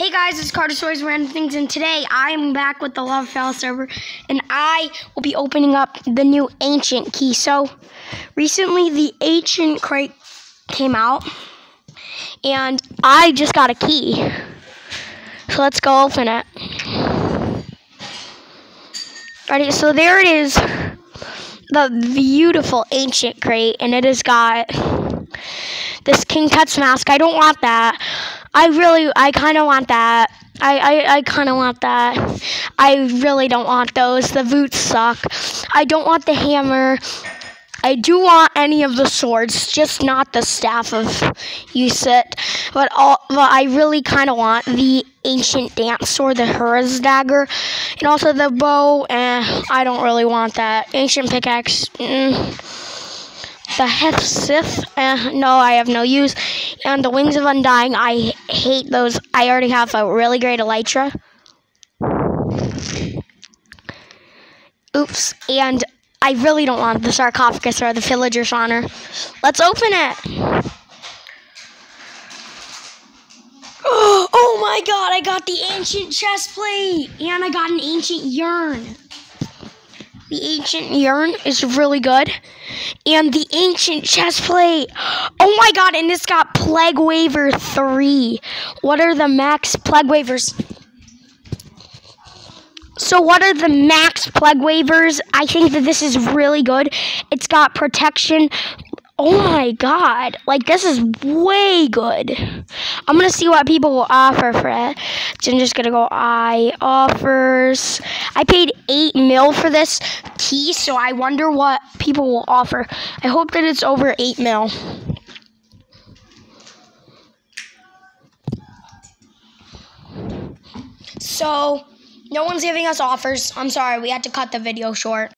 Hey guys, it's Carter's Toys Random Things, and today I am back with the Love Fell server, and I will be opening up the new Ancient Key. So, recently the Ancient Crate came out, and I just got a key. So let's go open it. Ready? So there it is, the beautiful Ancient Crate, and it has got this King Tut's mask. I don't want that. I really, I kind of want that. I, I, I kind of want that. I really don't want those. The boots suck. I don't want the hammer. I do want any of the swords, just not the staff of Usit. But all, but I really kind of want the ancient dance sword, the Hura's dagger, and also the bow. And I don't really want that ancient pickaxe. Mm the Heth Sith. Uh, no, I have no use. And the Wings of Undying, I hate those. I already have a really great Elytra. Oops. And I really don't want the sarcophagus or the villager's honor. Let's open it. Oh my god, I got the ancient chest plate. And I got an ancient urn. The ancient urn is really good. And the ancient chest plate. Oh my god, and it's got Plague Waver 3. What are the max Plague Wavers? So what are the max Plague waivers? I think that this is really good. It's got protection, Oh my god. Like, this is way good. I'm going to see what people will offer for it. So I'm just going to go, I offers. I paid 8 mil for this key, so I wonder what people will offer. I hope that it's over 8 mil. So, no one's giving us offers. I'm sorry, we had to cut the video short.